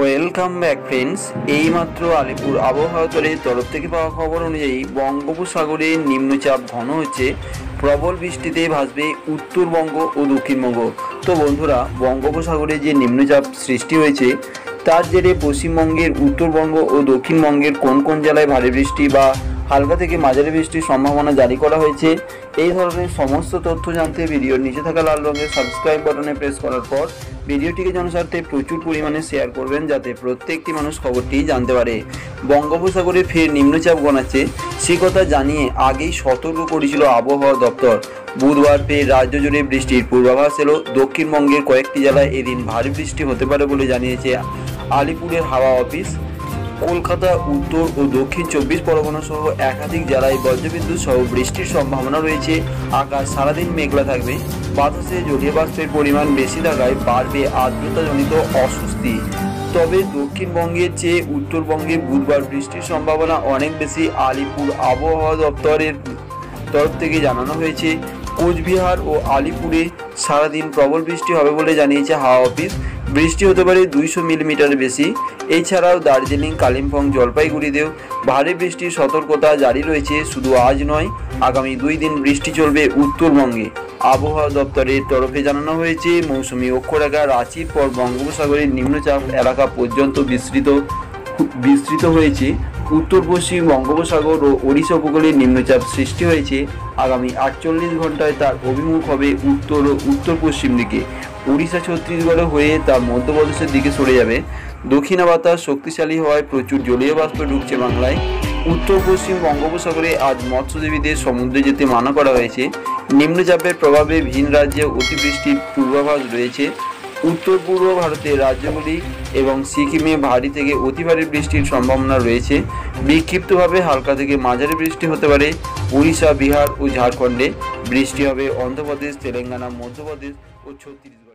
Welcome back friends এইমাত্র আলিপুর আবহাওয়া দলের তরফ থেকে পাওয়া খবর অনুযায়ী বঙ্গোপসাগরে নিম্নচাপ ঘন হচ্ছে। প্রবল বৃষ্টিতে ভাসবে উত্তরবঙ্গ ও দক্ষিণবঙ্গ। তো বন্ধুরা, বঙ্গোপসাগরে যে নিম্নচাপ সৃষ্টি হয়েছে, তার জেরে পশ্চিমবঙ্গের উত্তরবঙ্গ ও দক্ষিণবঙ্গের কোন কোন জেলায় ভারী বৃষ্টি বা হালকা থেকে মাঝারি বৃষ্টির সম্ভাবনা জারি করা হয়েছে। এই ধরনের সমস্ত তথ্য জানতে ভিডিওর নিচে থাকা লাল রঙের সাবস্ক্রাইব বাটনে প্রেস করার পর ভিডিওটিকে জনস্বার্থে প্রচুর পরিমাণে শেয়ার করবেন যাতে প্রত্যেকটি মানুষ খবরটি জানতে পারে। বঙ্গোপসাগরে ফের নিম্নচাপ গণাচ্ছে। সে কথা জানিয়ে আগেই সতর্ক করেছিল আবহাওয়া দপ্তর। বুধবার ফের রাজ্য জুড়ে বৃষ্টির পূর্বাভাস এলো। দক্ষিণবঙ্গের কয়েকটি জেলায় এদিন ভারী বৃষ্টি হতে পারে বলে জানিয়েছে আলিপুরের হাওয়া অফিস কলকাতা, উত্তর ও দক্ষিণ চব্বিশ পরগনা সহ একাধিক জেলায় বজ্রবিদ্যুৎ সহ বৃষ্টির সম্ভাবনা রয়েছে। আকাশ সারাদিন মেঘলা থাকবে। বাতাসে জলীয় বাষ্পের পরিমাণ বেশি থাকায় বাড়বে আর্দ্রতাজনিত অস্বস্তি। তবে দক্ষিণবঙ্গের চেয়ে উত্তরবঙ্গে বুধবার বৃষ্টির সম্ভাবনা অনেক বেশি। আলিপুর আবহাওয়া দপ্তরের তরফ থেকে জানানো হয়েছে কোচবিহার ও আলিপুরে সারাদিন প্রবল বৃষ্টি হবে বলে জানিয়েছে হাওয়া অফিস। বৃষ্টি হতে পারে দুইশো মিলিমিটার বেশি। এছাড়াও দার্জিলিং, কালিম্পং, জলপাইগুড়িতেও ভারী বৃষ্টির সতর্কতা জারি রয়েছে। শুধু আজ নয়, আগামী দুই দিন বৃষ্টি চলবে উত্তরবঙ্গে। আবহাওয়া দপ্তরের তরফে জানানো হয়েছে, মৌসুমি অক্ষরেখা রাঁচির পর বঙ্গোপসাগরের নিম্নচাপ এলাকা পর্যন্ত বিস্তৃত বিস্তৃত হয়েছে। উত্তর, পশ্চিম, বঙ্গোপসাগর ও ওড়িশা উপকূলে নিম্নচাপ সৃষ্টি হয়েছে। আগামী আটচল্লিশ ঘন্টায় তার অভিমুখ হবে উত্তর ও উত্তর পশ্চিম দিকে। উড়িষ্যা ছত্তিশগড় হয়ে তা মধ্যপ্রদেশের দিকে সরে যাবে। দক্ষিণা বাতাস শক্তিশালী হওয়ায় প্রচুর জলীয় বাষ্প ঢুকছে বাংলায়। উত্তর, পশ্চিম বঙ্গোপসাগরে আজ মৎস্যজীবীদের সমুদ্রে যেতে মানা করা হয়েছে। নিম্নচাপের প্রভাবে ভিন রাজ্যে অতিবৃষ্টির পূর্বাভাস রয়েছে। উত্তর পূর্ব ভারতের রাজ্যগুলি এবং সিকিমে ভারী থেকে অতি ভারী বৃষ্টির সম্ভাবনা রয়েছে। বিক্ষিপ্তভাবে হালকা থেকে মাঝারি বৃষ্টি হতে পারে। উড়িষ্যা, বিহার ও ঝাড়খণ্ডে বৃষ্টি হবে। অন্ধ্রপ্রদেশ, তেলেঙ্গানা, মধ্যপ্রদেশ ও ছত্তিশগড়।